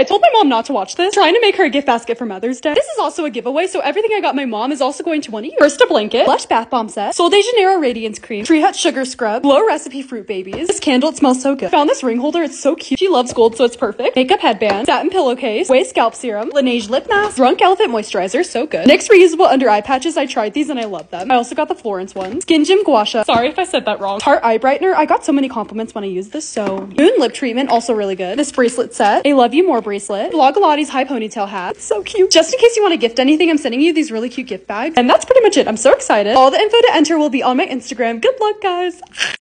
I told my mom not to watch this. Trying to make her a gift basket for Mother's Day. This is also a giveaway, so everything I got my mom is also going to one of you. First, a blanket, blush bath bomb set, Sol de Janeiro radiance cream, Tree Hut sugar scrub, Glow recipe fruit babies. This candle, it smells so good. Found this ring holder, it's so cute. She loves gold, so it's perfect. Makeup headband, satin pillowcase, OUAI scalp serum, Laneige lip mask, Drunk Elephant moisturizer, so good. NYX reusable under eye patches, I tried these and I love them. I also got the Florence one. Skin Gym Gua Sha. Sorry if I said that wrong. Tarte eye brightener, I got so many compliments when I used this, so. Moon lip treatment, also really good. This bracelet set, I Love You More bracelet, Vlogalotti's high ponytail hat, so cute. Just in case you want to gift anything, I'm sending you these really cute gift bags. And that's pretty much it. I'm so excited. All the info to enter will be on my Instagram. Good luck, guys.